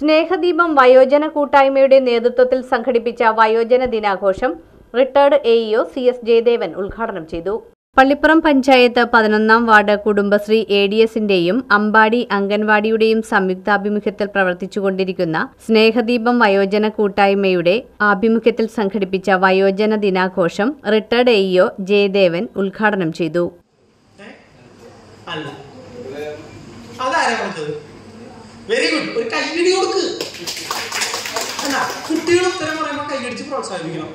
സ്നേഹദീപം വയോജന കൂട്ടായ്മയുടെ നേതൃത്വത്തിൽ സംഘടിപ്പിച്ച വയോജന ദിനാഘോഷം retired A EO C S Jayadevan ഉദ്ഘാടനം ചെയ്തു. പള്ളിപ്പുറം പഞ്ചായത്ത് പതിനൊന്നാം വാർഡ് കുടുംബശ്രീ എ ഡി എസിന്റെയും അമ്പാടി അംഗൻവാടിയുടെയും സംയുക്താഭിമുഖ്യത്തിൽ പ്രവർത്തിച്ചുകൊണ്ടിരിക്കുന്ന സ്നേഹദീപം വയോജന കൂട്ടായ്മയുടെ ആഭിമുഖ്യത്തിൽ സംഘടിപ്പിച്ച വയോജന ദിനാഘോഷം റിട്ടയർഡ് എ ഇഒ ജയദേവൻ ഉദ്ഘാടനം ചെയ്തു. വെരി ഗുഡ് ഒരു കൈയടി കൊടുക്ക്. അല്ല കുട്ടികൾ ഉത്തരം പറയുമ്പോൾ കൈയടിച്ച് പ്രോത്സാഹിപ്പിക്കണം.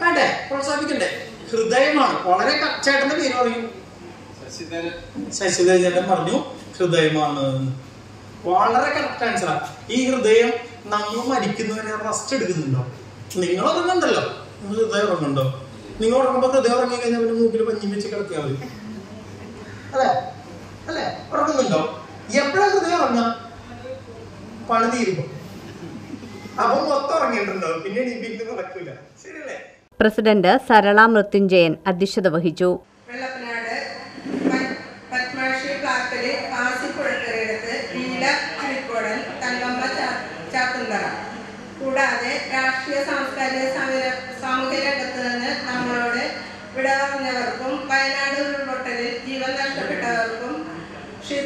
വേണ്ടേ? പ്രോത്സാഹിപ്പിക്കണ്ടേ? ഹൃദയമാണ്. വളരെ ചേട്ടന്റെ പേര് പറയും. ശശിധരൻ. ചേട്ടൻ പറഞ്ഞു ഹൃദയമാണ്. വളരെ കറക്റ്റ് ആ. ഈ ഹൃദയം നമ്മൾ മരിക്കുന്നവരെ റെസ്റ്റ് എടുക്കുന്നുണ്ടോ? നിങ്ങൾ ഉറങ്ങുന്നുണ്ടല്ലോ ഹൃദയം ഉറങ്ങുന്നുണ്ടോ? നിങ്ങൾ ഉറങ്ങുമ്പോൾ ഹൃദയം ഉറങ്ങി കഴിഞ്ഞാൽ പിന്നെ മൂക്കിൽ പഞ്ഞി വെച്ച് കിടത്തിയാൽ മതി അല്ലേ അല്ലേ ഉറങ്ങുന്നുണ്ടോ എപ്പോഴാ ഹൃദയം ഉറങ്ങാം പണി തീരുമ്പോ അപ്പൊ മൊത്തം പിന്നെ എണീപ്പിക്കുന്നത് നടക്കൂല ശരിയല്ലേ? പ്രസിഡന്റ് സരള മൃത്യുഞ്ജയൻ അധ്യക്ഷത വഹിച്ചു. വെള്ളപ്പനാട് പ- പത്മാക്ഷി കാക്കൽ ആസിപ്പുഴക്കരയിടത്ത് ലീല കിളിക്കോടൻ തങ്കമ്മ ചാത്തുന്തറ കൂടാതെ രാഷ്ട്രീയ സാംസ്കാരിക സാമൂഹ്യ രംഗത്ത്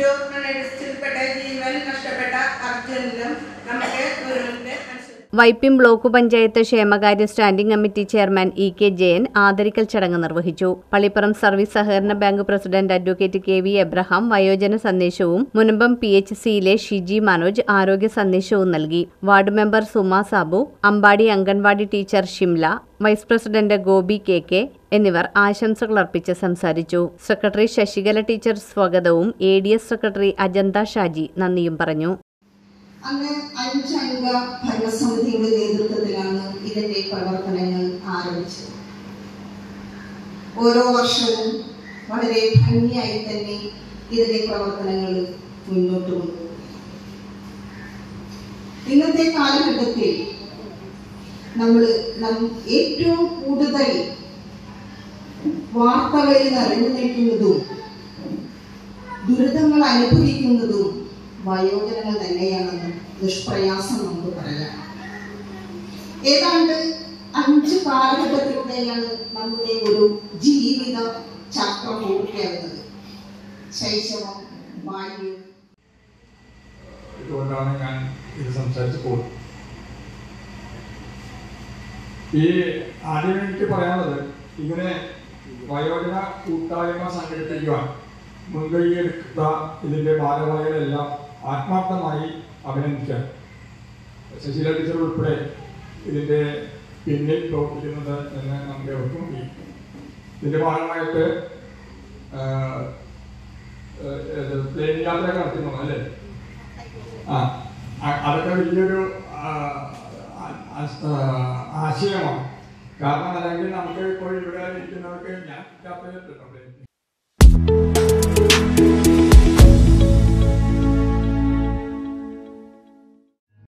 ഷിരൂർ മണ്ണിടിച്ചിൽപ്പെട്ട ജീവൻ നഷ്ടപ്പെട്ട അർജുനും നമുക്ക് ഗുരുവിന്റെ വൈപ്പിൻ ബ്ലോക്ക് പഞ്ചായത്ത് ക്ഷേമകാര്യ standing committee chairman E K Jayan ആദരിക്കൽ ചടങ്ങ് നിർവഹിച്ചു. പള്ളിപ്പുറം സർവീസ് സഹകരണ bank president advocate K V Abraham വയോജന സന്ദേശവും മുനമ്പം പി എച്ച് സിയിലെ ഷിജി മനോജ് ആരോഗ്യ സന്ദേശവും നൽകി. Ward member Suma Sabu Ambadi anganwadi teacher Shimla vice president Gopi K K എന്നിവർ ആശംസകൾ അർപ്പിച്ച് സംസാരിച്ചു. സെക്രട്ടറി ശശികല ടീച്ചർ സ്വാഗതവും A D S secretary Ajantha Shaji നന്ദിയും പറഞ്ഞു. അന്ന് അഞ്ചംഗ ഭരണസമിതിയുടെ നേതൃത്വത്തിലാണ് ഇതിന്റെ പ്രവർത്തനങ്ങൾ ആരംഭിച്ചത്. ഓരോ വർഷവും വളരെ ഭംഗിയായി തന്നെ ഇതിന്റെ പ്രവർത്തനങ്ങൾ മുന്നോട്ട് കൊണ്ടുപോകും ഇന്നത്തെ കാലഘട്ടത്തിൽ നമ്മൾ നം ഏറ്റവും കൂടുതൽ വാർത്തകളിൽ നിറഞ്ഞു നിൽക്കുന്നതും ദുരിതങ്ങൾ അനുഭവിക്കുന്നതും വയോജനങ്ങൾ തന്നെയാണെന്ന് നിഷ്പ്രയാസം നമുക്ക് പറയാം. ഏതാണ്ട് അഞ്ച് കാലഘട്ടത്തിലൂടെയാണ് നമ്മുടെ ഒരു ജീവിത ചക്രം പൂർത്തിയാകുന്നത് ശൈശവം ബാല്യം. ഈ ആദ്യം എനിക്ക് പറയാനുള്ളത് ഇങ്ങനെ വയോജന കൂട്ടായ്മ സംഘടിപ്പിക്കുവാൻ മുൻകൈയെടുത്ത ഇതിന്റെ ഭാരവാഹികളെല്ലാം ആത്മാർത്ഥമായി അഭിനന്ദിക്കാൻ ശശീല ടീച്ചർ ഉൾപ്പെടെ ഇതിന്റെ പിന്നിൽ പ്രവർത്തിക്കുന്നത് എന്ന് നമുക്ക് എവർക്കും ഇതിന്റെ ഭാഗമായിട്ട് പ്ലെയിൻ യാത്ര നടത്തുന്നു അല്ലേ? ആ അതൊക്കെ വലിയൊരു ആശയമാണ്. കാരണം അല്ലെങ്കിൽ നമുക്ക് ഇപ്പോൾ ഇവിടെ ഇരിക്കുന്നവർക്ക് ഞാൻ യാത്ര ചെയ്തിട്ടുണ്ട്